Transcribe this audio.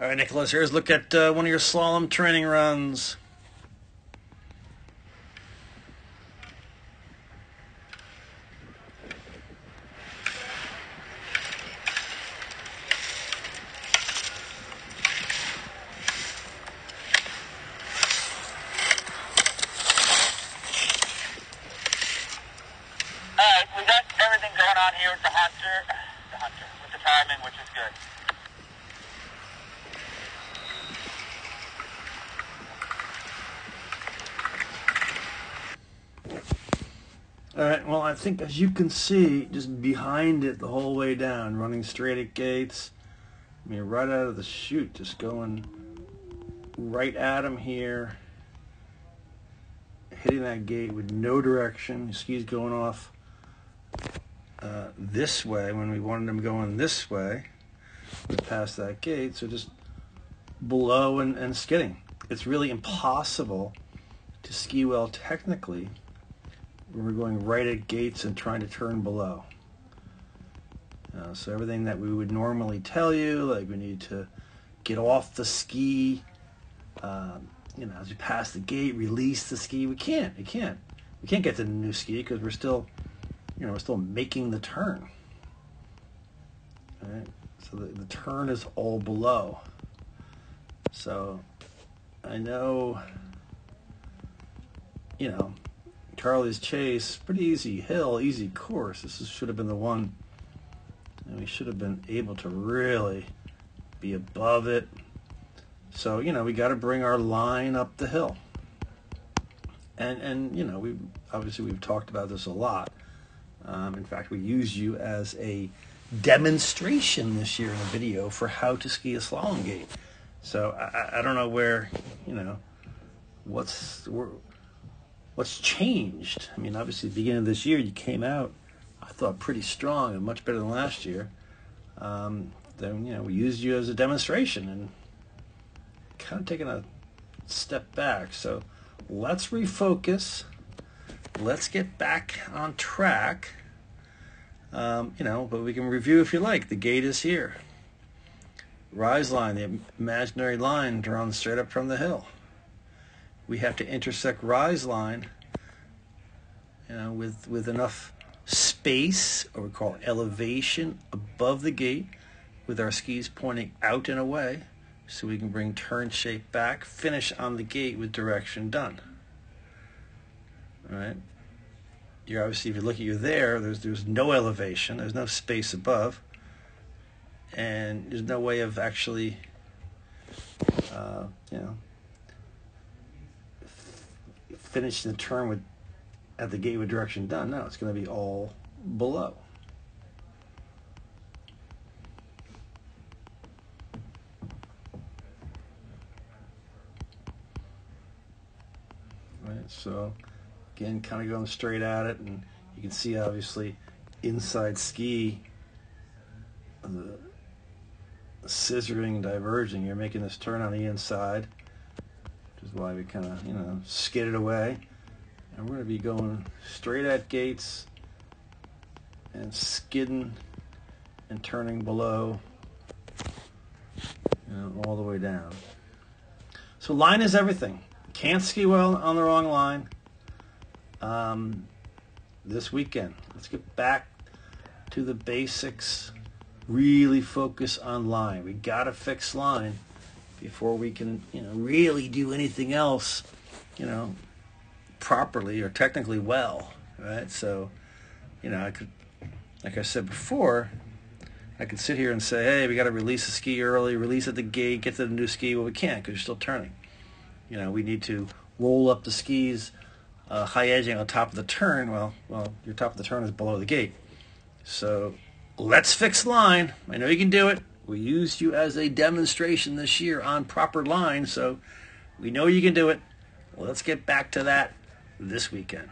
All right, Nikolas, here's a look at uh, one of your slalom training runs. Alright, we got everything going on here with the hunter, the hunter, with the timing, which is good. All right, well, I think as you can see, just behind it the whole way down, running straight at gates. I mean, right out of the chute, just going right at him here, hitting that gate with no direction. Skis going off uh, this way when we wanted them going this way. We passed that gate, so just below and, and skidding. It's really impossible to ski well technically we're going right at gates and trying to turn below. Uh, so everything that we would normally tell you, like we need to get off the ski, um, you know, as we pass the gate, release the ski. We can't. We can't. We can't get to the new ski because we're still, you know, we're still making the turn. All right. So the, the turn is all below. So I know, you know, Charlie's Chase, pretty easy hill, easy course. This is, should have been the one, and we should have been able to really be above it. So you know, we got to bring our line up the hill. And and you know, we obviously we've talked about this a lot. Um, in fact, we use you as a demonstration this year in a video for how to ski a slalom gate. So I, I don't know where, you know, what's what's changed. I mean, obviously, the beginning of this year, you came out, I thought, pretty strong and much better than last year. Um, then, you know, we used you as a demonstration and kind of taking a step back. So let's refocus. Let's get back on track. Um, you know, but we can review if you like. The gate is here. Rise line, the imaginary line drawn straight up from the hill we have to intersect rise line you know, with, with enough space, or we call elevation, above the gate, with our skis pointing out and away, so we can bring turn shape back, finish on the gate with direction done. All right? You're obviously, if you look at you there, there's, there's no elevation, there's no space above, and there's no way of actually, uh, you know, finish the turn with at the gate with direction done. No, it's going to be all below. Right, so again, kind of going straight at it, and you can see obviously inside ski the scissoring, diverging. You're making this turn on the inside why we kind of, you know, skidded away. And we're going to be going straight at gates and skidding and turning below, you know, all the way down. So line is everything. Can't ski well on the wrong line. Um, this weekend, let's get back to the basics. Really focus on line. We got to fix line before we can, you know, really do anything else, you know, properly or technically well, right? So, you know, I could, like I said before, I could sit here and say, hey, we got to release the ski early, release at the gate, get to the new ski. Well, we can't because you're still turning. You know, we need to roll up the skis, uh, high edging on top of the turn. Well, well, your top of the turn is below the gate. So let's fix line. I know you can do it. We used you as a demonstration this year on proper line, so we know you can do it. Let's get back to that this weekend.